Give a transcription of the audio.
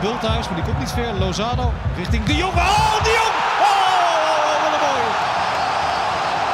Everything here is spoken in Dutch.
Bulthuis, maar die komt niet ver. Lozano richting De Jong. Oh, De